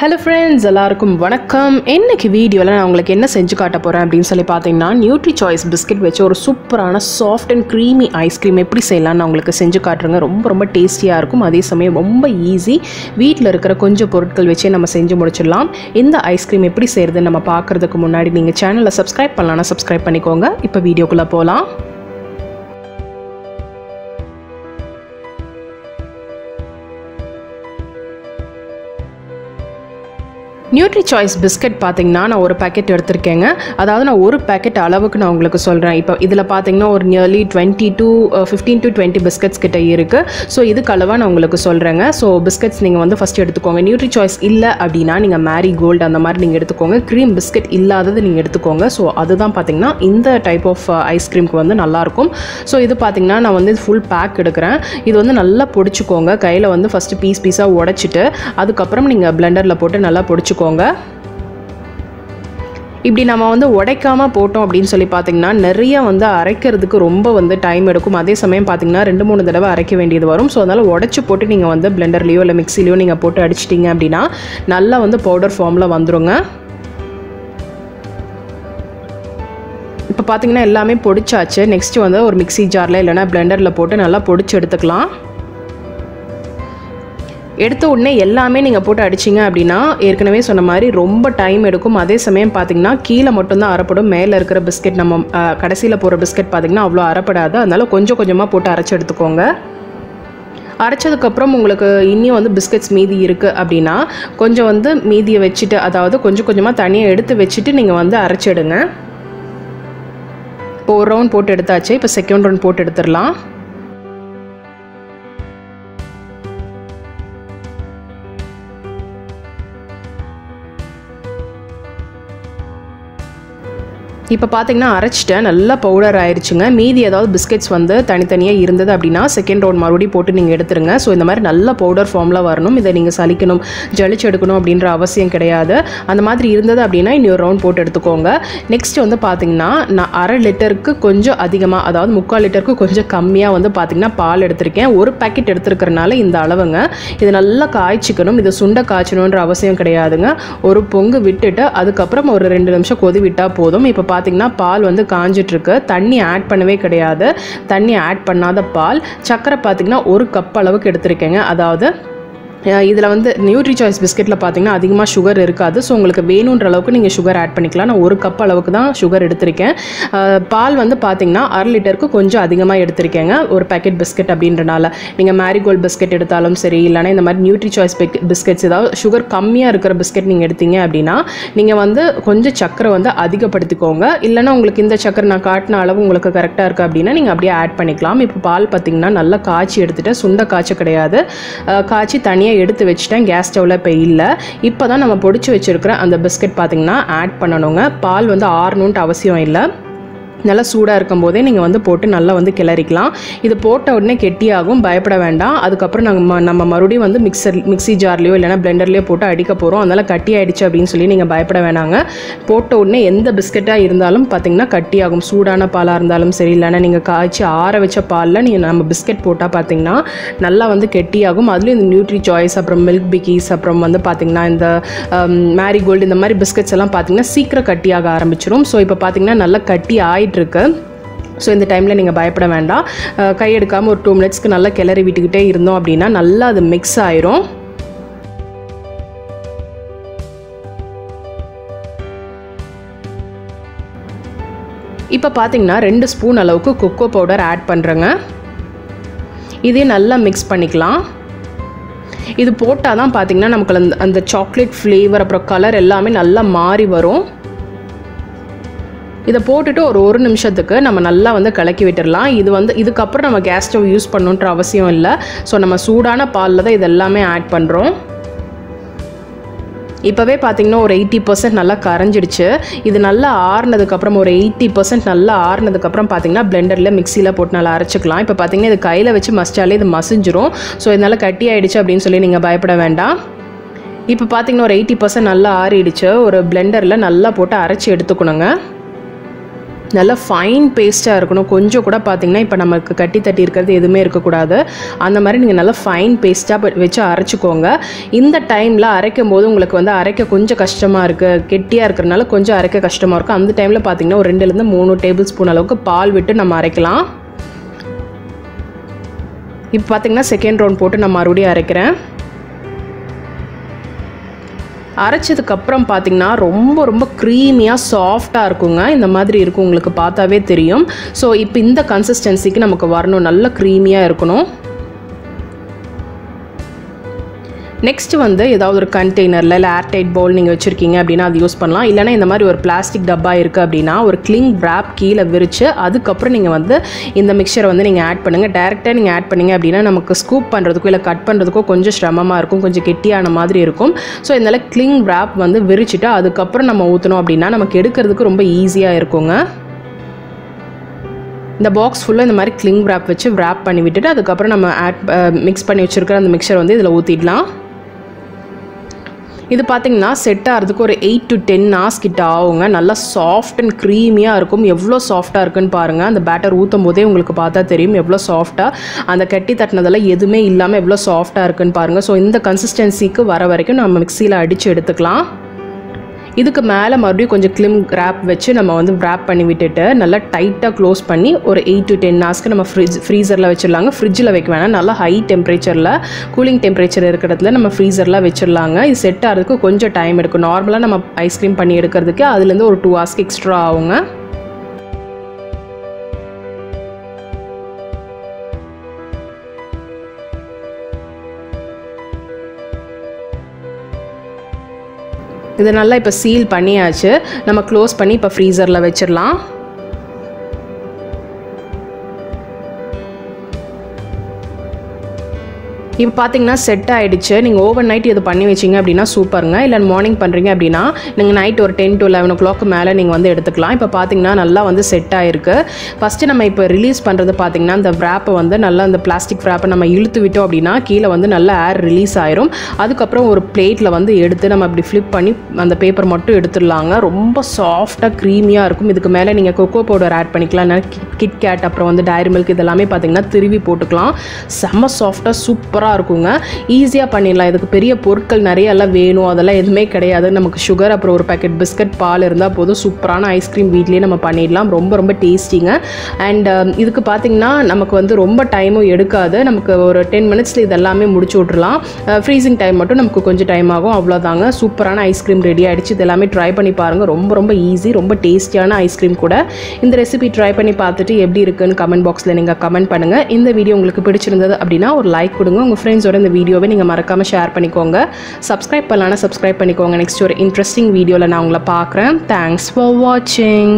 Hello friends எல்லாருக்கும் வணக்கம். இன்றைக்கி வீடியோவில் நான் உங்களுக்கு என்ன செஞ்சு காட்ட போகிறேன் அப்படின்னு சொல்லி பார்த்தீங்கன்னா நியூட்ரி சாய்ஸ் பிஸ்கட் வச்சு ஒரு சூப்பரான சாஃப்ட் அண்ட் க்ரீமி ஐஸ்கிரீம் எப்படி செய்யலாம்னு நான் உங்களுக்கு செஞ்சு காட்டுறேங்க. ரொம்ப ரொம்ப டேஸ்டியாக இருக்கும். அதே சமயம் ரொம்ப ஈஸி வீட்டில் இருக்கிற கொஞ்சம் பொருட்கள் வச்சே நம்ம செஞ்சு முடிச்சிடலாம். இந்த ஐஸ்கிரீம் எப்படி செய்கிறதுன்னு நம்ம பார்க்குறதுக்கு முன்னாடி நீங்கள் சேனலை சப்ஸ்கிரைப் பண்ணலாம்னா சப்ஸ்கிரைப் பண்ணிக்கோங்க. இப்போ வீடியோக்குள்ளே போகலாம் நியூட்ரி சாய்ஸ் பிஸ்கட் பார்த்தீங்கன்னா நான் ஒரு பேக்கெட் எடுத்திருக்கேங்க. அதாவது நான் ஒரு பேக்கெட் அளவுக்கு நான் உங்களுக்கு சொல்கிறேன் இப்போ இதில் பார்த்தீங்கன்னா ஒரு nearly twenty to fifteen to twenty biscuits கிட்ட இருக்குது ஸோ இதுக்கு அளவாக நான் உங்களுக்கு சொல்கிறேங்க ஸோ பிஸ்கட்ஸ் நீங்கள் வந்து ஃபஸ்ட் எடுத்துக்கோங்க. நியூட்ரி சாய்ஸ் இல்லை அப்படின்னா நீங்கள் மேரி கோல்டு அந்த மாதிரி நீங்கள் எடுத்துக்கோங்க. க்ரீம் பிஸ்கட் இல்லாதது நீங்கள் எடுத்துக்கோங்க. ஸோ அதுதான் பார்த்தீங்கன்னா இந்த டைப் ஆஃப் ஐஸ்கிரீம்க்கு வந்து நல்லாயிருக்கும் ஸோ இது பார்த்தீங்கன்னா நான் வந்து ஃபுல் பேக் எடுக்கிறேன். இது வந்து நல்லா பொடிச்சுக்கோங்க. கையில் வந்து ஃபஸ்ட்டு பீஸ் பீஸாக உடச்சிட்டு அதுக்கப்புறம் நீங்கள் பிளெண்டரில் போட்டு நல்லா பொடிச்சுக்கோங்க. இப்படி நம்ம வந்து உடைக்காமல் போட்டோம் அப்படின்னு சொல்லி பார்த்தீங்கன்னா நிறைய வந்து அரைக்கிறதுக்கு ரொம்ப வந்து டைம் எடுக்கும். அதே சமயம் பார்த்தீங்கன்னா ரெண்டு மூணு தடவை அரைக்க வேண்டியது வரும். ஸோ அதனால் உடச்சி போட்டு நீங்கள் வந்து பிளெண்டர்லேயோ இல்லை மிக்சிலையோ நீங்கள் போட்டு அடிச்சிட்டிங்க அப்படின்னா நல்லா வந்து பவுடர் ஃபார்மில் வந்துருங்க. இப்போ பார்த்தீங்கன்னா எல்லாமே பொடிச்சாச்சு. நெக்ஸ்ட் வந்து ஒரு மிக்சி ஜாரில் இல்லைனா பிளெண்டரில் போட்டு நல்லா பொடிச்சு எடுத்துக்கலாம். எடுத்த உடனே எல்லாமே நீங்கள் போட்டு அடிச்சிங்க அப்படின்னா ஏற்கனவே சொன்ன மாதிரி ரொம்ப டைம் எடுக்கும். அதே சமயம் பார்த்தீங்கன்னா கீழே மட்டும்தான் அரைப்படும் மேலே இருக்கிற பிஸ்கெட் நம்ம கடைசியில் போகிற பிஸ்கெட் பார்த்தீங்கன்னா அவ்வளோ அறப்படாது. அதனால் கொஞ்சம் கொஞ்சமாக போட்டு அரைச்சி எடுத்துக்கோங்க. அரைச்சதுக்கப்புறம் உங்களுக்கு இன்னும் வந்து பிஸ்கெட்ஸ் மீதி இருக்குது அப்படின்னா கொஞ்சம் வந்து மீதியை வச்சுட்டு அதாவது கொஞ்சம் கொஞ்சமாக தனியாக எடுத்து வச்சுட்டு நீங்கள் வந்து அரைச்சிடுங்க இப்போ ஒரு ரவுண்ட் போட்டு எடுத்தாச்சு. இப்போ செகண்ட் ரவுண்ட் போட்டு எடுத்துடலாம். இப்போ பார்த்தீங்கன்னா அரைச்சிட்டேன். நல்லா பவுடர் ஆயிடுச்சுங்க மீதி ஏதாவது பிஸ்கெட்ஸ் வந்து தனித்தனியாக இருந்தது அப்படின்னா செகண்ட் ரவுண்ட் மறுபடியும் போட்டு நீங்கள் எடுத்துருங்க. ஸோ இந்த மாதிரி நல்ல பவுடர் ஃபார்மில் வரணும். இதை நீங்கள் சலிக்கணும் ஜலிச்சு எடுக்கணும் அப்படின்ற அவசியம் கிடையாது. அந்த மாதிரி இருந்தது அப்படின்னா இன்னொரு ரவுண்ட் போட்டு எடுத்துக்கோங்க. நெக்ஸ்ட் வந்து பார்த்தீங்கன்னா நான் அரை லிட்டருக்கு கொஞ்சம் அதிகமாக அதாவது முக்கால் லிட்டருக்கு கொஞ்சம் கம்மியாக வந்து பார்த்தீங்கன்னா பால் எடுத்திருக்கேன். ஒரு பேக்கெட் எடுத்துருக்கறனால இந்த அளவுங்க. இது நல்லா காய்ச்சிக்கணும். இது சுண்டை காய்ச்சணுன்ற அவசியம் கிடையாதுங்க. ஒரு பொங்கு விட்டுட்டு அதுக்கப்புறம் ஒரு ரெண்டு நிமிஷம் கொதி விட்டால் போதும். இப்போ பார்த்திங்கன்னா பால் வந்து காஞ்சிட்ருக்கு. தண்ணி ஆட் பண்ணவே கிடையாது. தண்ணி ஆட் பண்ணாத பால். சர்க்கரை பார்த்தீங்கன்னா ஒரு கப் அளவுக்கு எடுத்திருக்கேங்க. அதாவது இதில் வந்து நியூட்ரி சாய்ஸ் பிஸ்கெட்டில் பார்த்தீங்கன்னா அதிகமாக சுகர் இருக்காது. ஸோ உங்களுக்கு வேணுன்ற அளவுக்கு நீங்கள் சுகர் ஆட் பண்ணிக்கலாம். நான் ஒரு கப் அளவுக்கு தான் சுகர் எடுத்திருக்கேன். பால் வந்து பார்த்தீங்கன்னா அரை லிட்டருக்கு கொஞ்சம் அதிகமாக எடுத்திருக்கேங்க. ஒரு பேக்கெட் பிஸ்கெட் அப்படின்றனால. நீங்கள் மேரிகோல்ட் பிஸ்கெட் எடுத்தாலும் சரி இல்லைனா இந்த மாதிரி நியூட்ரி சாய்ஸ் பிஸ்கெட்ஸ் ஏதாவது சுகர் கம்மியாக இருக்கிற பிஸ்கெட் நீங்கள் எடுத்தீங்க அப்படின்னா நீங்கள் வந்து கொஞ்சம் சக்கரை வந்து அதிகப்படுத்திக்கோங்க. இல்லைனா உங்களுக்கு இந்த சக்கரை நான் காட்டின அளவு உங்களுக்கு கரெக்டாக இருக்குது அப்படின்னா நீங்கள் அப்படியே ஆட் பண்ணிக்கலாம். இப்போ பால் பார்த்தீங்கன்னா நல்லா காய்ச்சி எடுத்துகிட்டு சுண்ட காய்ச்ச கிடையாது. காய்ச்சி தனியாக எடுத்து வச்சுட்டேன். கேஸ் ஸ்டவ்வில் இப்போ இல்லை. இப்போ தான் நம்ம பொடிச்சு வச்சுருக்கிற அந்த பிஸ்கட் பார்த்திங்கன்னா ஆட் பண்ணணுங்க. பால் வந்து ஆறணுன்ட்டு அவசியம் இல்லை. நல்லா சூடாக இருக்கும் போதே நீங்கள் வந்து போட்டு நல்லா வந்து கிளறிக்கலாம். இது போட்ட உடனே கெட்டியாகும் பயப்பட வேண்டாம். அதுக்கப்புறம் நாங்கள் நம்ம மறுபடியும் வந்து மிக்சர் மிக்சி ஜார்லேயோ இல்லைனா பிளெண்டர்லேயோ போட்டு அடிக்க போகிறோம் அதனால் கட்டி ஆகிடுச்சு அப்படின்னு சொல்லி நீங்கள் பயப்பட வேணாங்க. போட்ட உடனே எந்த பிஸ்கெட்டாக இருந்தாலும் பார்த்தீங்கன்னா கட்டியாகும். சூடான பாலாக இருந்தாலும் சரி இல்லைனா நீங்கள் காய்ச்சி ஆற வச்ச பாலில் நீங்கள் நம்ம பிஸ்கெட் போட்டால் பார்த்தீங்கன்னா நல்லா வந்து கெட்டியாகும். அதுலேயும் இந்த நியூட்ரி சாய்ஸ் அப்புறம் மில்க் பிக்கீஸ் அப்புறம் வந்து பார்த்திங்கன்னா இந்த um, மேரிகோல்டு இந்த மாதிரி பிஸ்கெட்ஸ் எல்லாம் பார்த்தீங்கன்னா சீக்கிரம் கட்டியாக ஆரம்பிச்சிடும் ஸோ இப்போ பார்த்திங்கன்னா நல்லா கட்டி ஆயிட்டு இருக்கு ஸோ இந்த டைமில் நீங்கள் பயப்பட வேண்டாம். கை எடுக்காமல் ஒரு டூ மினிட்ஸ்க்கு நல்லா கிளறி விட்டுக்கிட்டே இருந்தோம் அப்படின்னா நல்லா அது மிக்ஸ் ஆயிரும். இப்போ பார்த்தீங்கன்னா ரெண்டு ஸ்பூன் அளவுக்கு கொக்கோ பவுடர் ஆட் பண்ணுறேங்க இதே நல்லா மிக்ஸ் பண்ணிக்கலாம். இது போட்டால் தான் பார்த்தீங்கன்னா நமக்கு அந்த அந்த சாக்லேட் ஃப்ளேவர் அப்புறம் கலர் எல்லாமே நல்லா மாறி வரும். இதை போட்டுட்டு ஒரு ஒரு நிமிஷத்துக்கு நம்ம நல்லா வந்து கலக்கி விட்டுடலாம் இது வந்து இதுக்கப்புறம் நம்ம கேஸ் ஸ்டவ் யூஸ் பண்ணுன்ற அவசியம் இல்லை. ஸோ நம்ம சூடான பாலில் தான் இது எல்லாமே ஆட் பண்ணுறோம் இப்போவே பார்த்திங்கன்னா ஒரு எயிட்டி பர்சன்ட் நல்லா கரைஞ்சிடுச்சு. இது நல்லா ஆறுனதுக்கப்புறம் ஒரு எயிட்டி பர்சன்ட் நல்லா ஆறுனதுக்கப்புறம் பார்த்தீங்கன்னா பிளெண்டரில் மிக்சியில் போட்டு நல்லா அரைச்சிக்கலாம். இப்போ பார்த்தீங்கன்னா இது கையில் வச்சு மசிச்சாலே இது மசிஞ்சிரும். ஸோ இதனால் கட்டி ஆகிடுச்சு அப்படின்னு சொல்லி நீங்கள் பயப்பட வேண்டாம். இப்போ பார்த்தீங்கன்னா ஒரு எயிட்டி பர்சன்ட் நல்லா ஆறிடுச்சு. ஒரு பிளெண்டரில் நல்லா போட்டு அரைச்சி எடுத்துக்கணுங்க. நல்லா ஃபைன் பேஸ்ட்டாக இருக்கணும். கொஞ்சம் கூட பார்த்தீங்கன்னா இப்போ நமக்கு கட்டி தட்டி இருக்கிறது எதுவுமே இருக்கக்கூடாது. அந்த மாதிரி நீங்கள் நல்லா ஃபைன் பேஸ்ட்டாக வச்சு அரைச்சிக்கோங்க. இந்த டைமில் அரைக்கும் போது உங்களுக்கு வந்து அரைக்க கொஞ்சம் கஷ்டமாக இருக்குது கெட்டியாக இருக்கிறனால கொஞ்சம் அரைக்க கஷ்டமாக இருக்கும் அந்த டைமில் பார்த்தீங்கன்னா ஒரு ரெண்டுலேருந்து மூணு டேபிள் ஸ்பூன் அளவுக்கு பால் விட்டு நம்ம அரைக்கலாம். இப்போ பார்த்தீங்கன்னா செகண்ட் ரவுண்ட் போட்டு நான் மறுபடியும் அரைக்கிறேன். அரைச்சதுக்கப்புறம் பார்த்தீங்கன்னா ரொம்ப ரொம்ப க்ரீமியாக சாஃப்டாக இருக்குங்க. இந்த மாதிரி இருக்கும் உங்களுக்கு பார்த்தாவே தெரியும். ஸோ இப்போ இந்த கன்சிஸ்டன்சிக்கு நமக்கு வரணும். நல்ல க்ரீமியாக இருக்கணும். நெக்ஸ்ட் வந்து ஏதாவது ஒரு கண்டெய்னரில் இல்லை ஏர்டைட் பவுல் நீங்கள் வச்சுருக்கீங்க அப்படின்னா அது யூஸ் பண்ணலாம். இல்லைனா இந்த மாதிரி ஒரு பிளாஸ்டிக் டப்பா இருக்குது அப்படின்னா ஒரு கிளிங் ப்ராப் கீழே விரித்து அதுக்கப்புறம் நீங்கள் வந்து இந்த மிக்சரை வந்து நீங்கள் ஆட் பண்ணுங்கள் டேரெக்டாக நீங்கள் ஆட் பண்ணீங்க அப்படின்னா நமக்கு ஸ்கூப் பண்ணுறதுக்கோ இல்லை கட் பண்ணுறதுக்கோ கொஞ்சம் சிரமமாக இருக்கும். கொஞ்சம் கெட்டியான மாதிரி இருக்கும். ஸோ இதனால் கிளிங் ப்ராப் வந்து விரிச்சுட்டு அதுக்கப்புறம் நம்ம ஊற்றணும் அப்படின்னா நமக்கு எடுக்கிறதுக்கு ரொம்ப ஈஸியாக இருக்குங்க. இந்த பாக்ஸ் ஃபுல்லாக இந்த மாதிரி கிளிங் ப்ராப் வச்சு wrap பண்ணி விட்டுட்டு அதுக்கப்புறம் நம்ம ஆட் மிக்ஸ் பண்ணி வச்சுருக்கிற அந்த மிக்சர் வந்து இதில் ஊற்றிடலாம் இது பார்த்தீங்கன்னா செட் ஆகிறதுக்கு ஒரு எயிட் டு டென் ஹார்ஸ் கிட்ட ஆகுங்க. நல்லா சாஃப்ட் அண்ட் க்ரீமியாக இருக்கும். எவ்வளோ சாஃப்டாக இருக்குன்னு பாருங்கள் அந்த பேட்டர் ஊற்றும் போதே உங்களுக்கு பார்த்தா தெரியும் எவ்வளோ சாஃப்டாக அந்த கட்டி தட்டினதெல்லாம் எதுவுமே இல்லாமல் எவ்வளோ சாஃப்டாக இருக்குன்னு பாருங்கள் ஸோ இந்த கன்சிஸ்டன்சிக்கு வர வரைக்கும் நம்ம மிக்சியில் அடித்து எடுத்துக்கலாம். இதுக்கு மேலே மறுபடியும் கொஞ்சம் கிளிம் கிராப் வச்சு நம்ம வந்து ரேப் பண்ணி விட்டுட்டு நல்லா டைட்டாக க்ளோஸ் பண்ணி ஒரு எயிட் டு டென் ஹவர்ஸ்க்கு நம்ம ஃப்ரிட்ஜ் ஃப்ரீசரில் வச்சிடலாங்க. ஃப்ரிட்ஜில் வைக்க வேணாம். நல்லா ஹை டெம்பரேச்சரில் கூலிங் டெம்பரேச்சர் இருக்கிறதுல நம்ம ஃப்ரீசரில் வச்சிடலாங்க. இது செட் ஆகிறதுக்கு கொஞ்சம் டைம் எடுக்கும். நார்மலாக நம்ம ஐஸ்கிரீம் பண்ணி எடுக்கிறதுக்கு அதுலேருந்து ஒரு டூ ஹவர்ஸ்க்கு எக்ஸ்ட்ரா ஆகுங்க. இதை நல்லா இப்போ சீல் பண்ணியாச்சு. நம்ம க்ளோஸ் பண்ணி இப்போ ஃப்ரீசரில் வச்சிடலாம். இப்போ பார்த்தீங்கன்னா செட் ஆகிடுச்சு நீங்கள் ஓவர் நைட் இது பண்ணி வச்சிங்க அப்படின்னா சூப்பருங்க. இல்லை மார்னிங் பண்ணுறீங்க அப்படின்னா நீங்கள் நைட் ஒரு ten to eleven o'clock மேலே நீங்கள் வந்து எடுத்துக்கலாம். இப்போ பார்த்தீங்கன்னா நல்லா வந்து செட் ஆகிருக்கு ஃபஸ்ட்டு நம்ம இப்போ ரிலீஸ் பண்ணுறது பார்த்தீங்கன்னா அந்த wrap வந்து நல்லா அந்த பிளாஸ்டிக் wrap நம்ம இழுத்து விட்டோம் அப்படின்னா கீழே வந்து நல்லா ஏர் ரிலீஸ் ஆயிரும். அதுக்கப்புறம் ஒரு பிளேட்டில் வந்து எடுத்து நம்ம அப்படி ஃப்ளிப் பண்ணி அந்த பேப்பர் மட்டும் எடுத்துடலாங்க. ரொம்ப சாஃப்டாக க்ரீமியாக இருக்கும். இதுக்கு மேலே நீங்கள் கொக்கோ பவுடர் ஆட் பண்ணிக்கலாம். கிட் கேட் அப்புறம் வந்து டைரி மில்க் இதெல்லாமே பார்த்தீங்கன்னா திருவி போட்டுக்கலாம். செம்ம சாஃப்டாக சூப்பராக சூப்பராக இருக்குங்க. ஈஸியாக பண்ணிடலாம். இதுக்கு பெரிய பொருட்கள் நிறைய எல்லாம் வேணும். அதெல்லாம் எதுவுமே கிடையாது. நமக்கு சுகர் அப்புறம் ஒரு பேக்கெட் பிஸ்கட் பால் இருந்தால் போதும். சூப்பரான ஐஸ்கிரீம் வீட்லேயே நம்ம பண்ணிடலாம். ரொம்ப ரொம்ப டேஸ்டிங்க அண்ட் um, இதுக்கு பார்த்தீங்கன்னா நமக்கு வந்து ரொம்ப டைமும் எடுக்காது. நமக்கு ஒரு டென் மினிட்ஸில் இதெல்லாமே முடிச்சு விட்றலாம் ஃப்ரீசிங் டைம் மட்டும் நமக்கு கொஞ்சம் டைம் ஆகும். அவ்வளோதாங்க சூப்பரான ஐஸ்கிரீம் ரெடி ஆகிடுச்சு இது எல்லாமே ட்ரை பண்ணி பாருங்கள் ரொம்ப ரொம்ப ஈஸி ரொம்ப டேஸ்டியான ஐஸ்கிரீம் கூட. இந்த ரெசிபி ட்ரை பண்ணி பார்த்துட்டு எப்படி இருக்குன்னு கமெண்ட் பாக்ஸில் நீங்கள் கமெண்ட் பண்ணுங்கள் இந்த வீடியோ உங்களுக்கு பிடிச்சிருந்தது அப்படின்னா ஒரு லைக் கொடுங்க. உங்கள் ஃப்ரெண்ட்ஸோட இந்த வீடியோவை நீங்கள் மறக்காமல் ஷேர் பண்ணிக்கோங்க. சப்ஸ்கிரைப் பண்ணலான்னா சப்ஸ்கிரைப் பண்ணிக்கோங்க. நெக்ஸ்ட் ஒரு இன்ட்ரெஸ்டிங் வீடியோவில் நான் உங்களை பார்க்குறேன். தேங்க்ஸ் ஃபார் வாட்சிங்